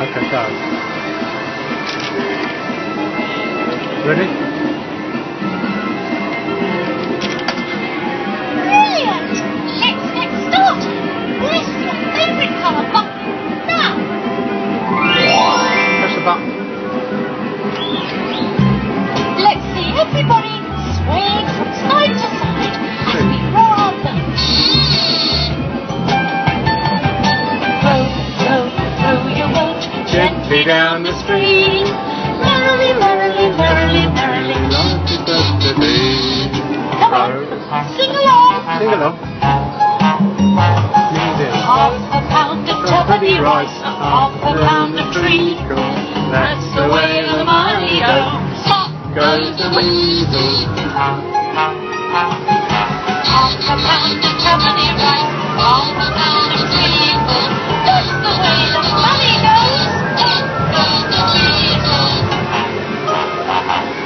Okay, go. Ready? Gently down the stream. Merrily, merrily, merrily, merrily. Life is just a day. Come on, sing along. Sing along. Half a pound of tuppenny rice, half a pound of treacle. That's the way the money goes. Pop Goes the weasel.